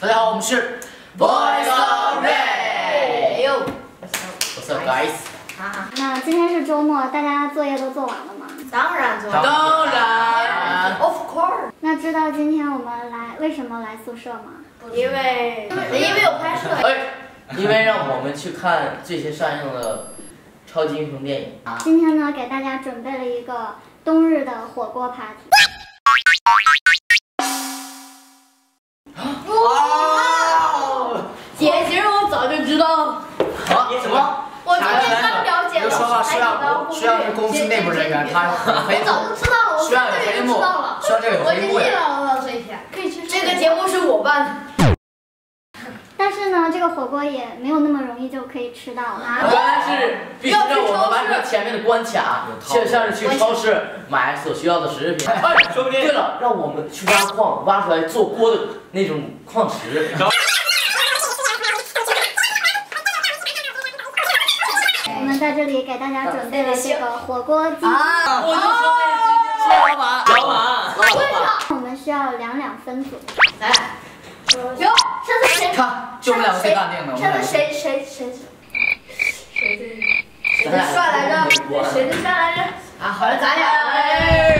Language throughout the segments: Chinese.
大家好，我们是 Boys of 哎 Ray。呦，What's up, guys？哈哈，那今天是周末，大家作业都做完了吗？当然做完了，当然，，of course，那知道今天我们来为什么来宿舍吗？因为因为有拍摄，哎，因为让我们去看最新上映的超级英雄电影啊。今天呢，给大家准备了一个冬日的火锅 party。哇！姐，其实我早就知道，好，什么？我今天刚了解了比如说吧，需要需要是公司内部人员，他很黑我早就知道了，我需要有黑幕知道了，，需要这个黑幕呀。历了，我告诉你，可以去。这个节目是我办的，但是呢，这个火锅也没有那么容易就可以吃到了。原来是必须让我们完成前面的关卡，就像是去超市买所需要的食品。哎，说不定。对了，让我们去挖矿，挖出来做锅的那种矿石。在这里给大家准备了这个火锅鸡，啊，我就说这是老板，老板，老板。我们需要两两分组。来，哟，上次谁？看，就我们两个最淡定的，我们两个。上次谁？谁？谁？谁？最谁？最帅来着？谁？最帅来着？啊，好像咱俩。哎，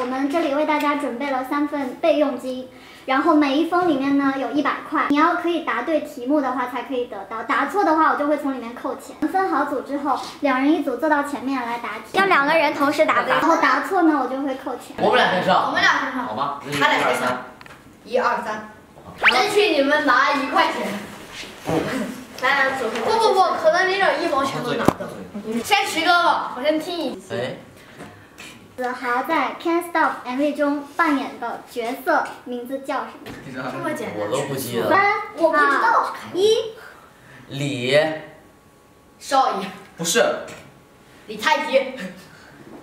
我们这里为大家准备了三份备用金，然后每一封里面呢有一百块，你要可以答对题目的话才可以得到，答错的话我就会从里面扣钱。分好组之后，两人一组坐到前面来答题，要两个人同时答对，然后答错呢我就会扣钱。我们俩先上我，们俩先上，好吗？他俩先上。一二三，争取你们拿一块钱。来来组合。不不不，可能连点一毛钱都拿不到。先徐哥吧，我先听一次。哎，子豪在《Can't Stop》MV 中扮演的角色名字叫什么？这么简单我都不记得。三、我不知道二一，李少爷，不是，李太极。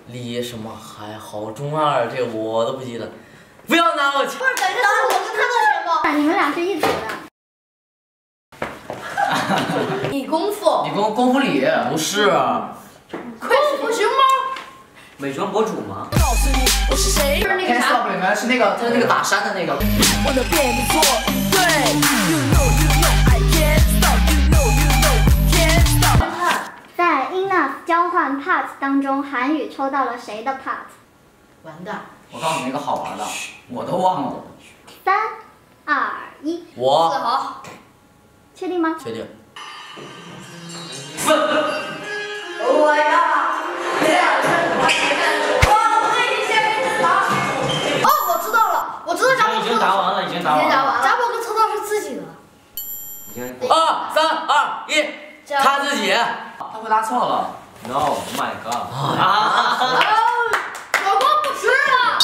李什么还好中二，这个我都不记得。不要拿我钱。不是，等一下，我们他的钱吗？啊，你们俩是一组的。你功夫你，功功夫李，不是，快速熊猫，美妆博主吗？就是那个 Can't 啥，Stop 里面是那个，他是那个打山的那个。在 Enough 交换 part 当中，韩语抽到了谁的 part？完蛋，我告诉你一个好玩的，我都忘了。三、二、一，自我豪，确定吗？确定。我要两答完了，已经答完了。已经答完了，张博哥抽到是自己的，已经。二三二一，他自己。他回答错了。No my god！啊，火锅不吃了，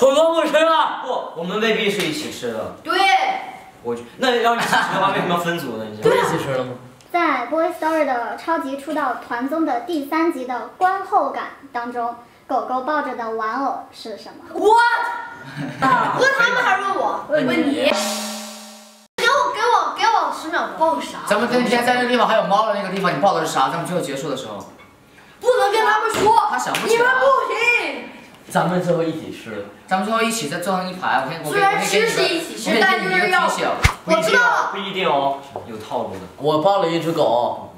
火锅不吃了。不，我们未必是一起吃的。对，我那要一起吃的话，为什么要分组呢？你知道吗？一起吃了吗？在《Boy Story》的超级出道团综的第三集的观后感当中，狗狗抱着的玩偶是什么？What？问他们还是问我？问你。给我给我给我十秒报啥？咱们那天在那个地方还有猫的那个地方，你报的是啥？咱们最后结束的时候，不能跟他们说，他想不起来。你们不行。咱们最后一起吃。咱们最后一起再坐上一排，我可以我可以虽然吃是一起吃但就是要我知道了，不一定哦，有套路的。我抱了一只狗。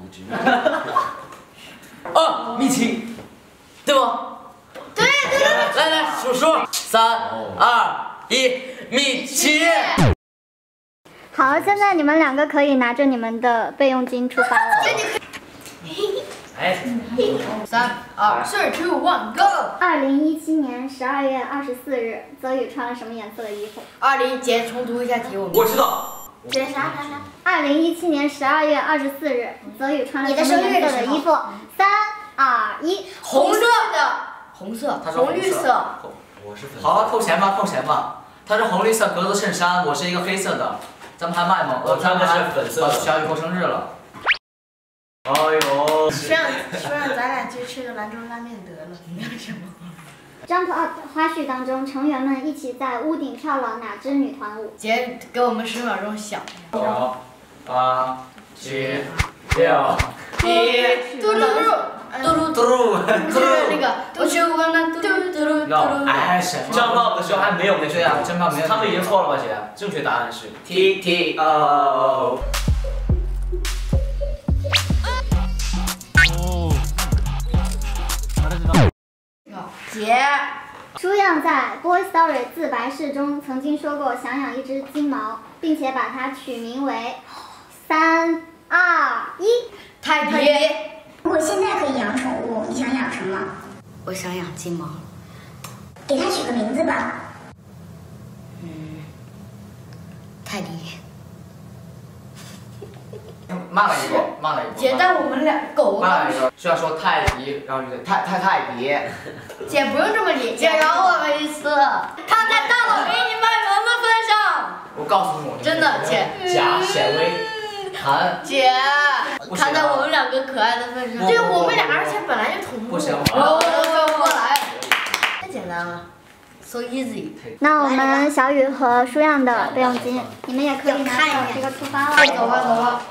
啊，米奇，对吗？来来数数，三二一，米奇。好，现在你们两个可以拿着你们的备用金出发了。哎，三二，three two one go。二零一七年十二月二十四日，泽宇穿了什么颜色的衣服？二零姐重读一下题，我们。我知道。姐啥啥啥？二零一七年十二月二十四日，泽宇穿了什么颜色的衣服？三二一，红色的，红色，他是红绿色。我是粉。好了，扣钱吧，扣钱吧。他是红绿色格子衬衫，我是一个黑色的。咱们还卖吗？我穿的是粉色小雨过生日了。哎呦。说让说让咱俩去吃个兰州拉面得了，你干什么？Jump Up 花絮当中，成员们一起在屋顶跳了哪支女团舞？姐给我们十秒钟想。九、八、七、六、一。嘟嘟嘟。嘟噜嘟噜就是那个，我去问那嘟嘟嘟噜嘟。哎，什么？酱爆的时候还没有那对啊，真棒没有。他们已经错了吧，姐？正确答案是 T T O。姐，舒样在《Boy Story》自白室中曾经说过想养一只金毛，并且把它取名为三二一泰迪。如果现在可以养宠物，你想养什么？我想养金毛，给它取个名字吧。嗯泰迪。骂了一个，骂了一个。姐，但我们俩狗骂了一个，虽然说泰迪，然后就是泰泰泰迪。姐不用这么理，姐饶我们一次。他在大佬给你卖萌的份上，我告诉你，我真的姐假显微韩。姐，看在我们两个可爱的份上，对我们俩，而且本来就同步，不行我我不过来，太简单了，so easy。那我们小雨和舒漾的备用金，你们也可以拿走这个出发了。走吧走吧。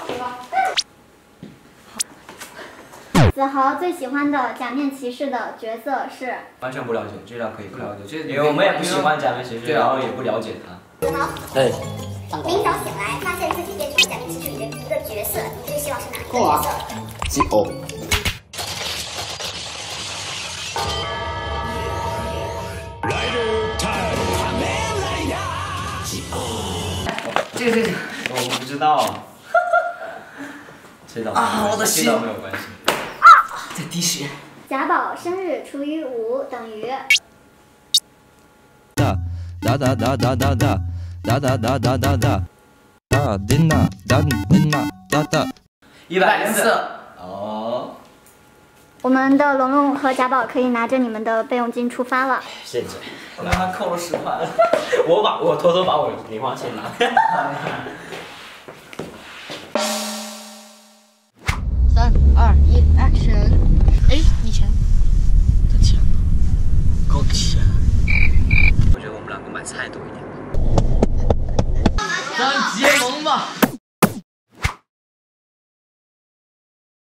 子豪最喜欢的假面骑士的角色是？完全不了解，这样可以不了解，这因为我们也不喜欢假面骑士，然后也不了解他。子豪，哎，明早醒来，发现自己最希望是哪一个角色？吉欧，这个这个。我不知道。这倒啊我的心这倒没有关系。在滴血。贾宝生日除以五等于？哒哒哒哒哒哒哒哒哒哒哒哒哒哒哒哒哒叮呐哒哒。一百零四。哦，我们的龙龙和贾宝可以拿着你们的备用金出发了。谢谢。我刚刚扣了十块。我把我偷偷把我零花钱拿。三二一，action！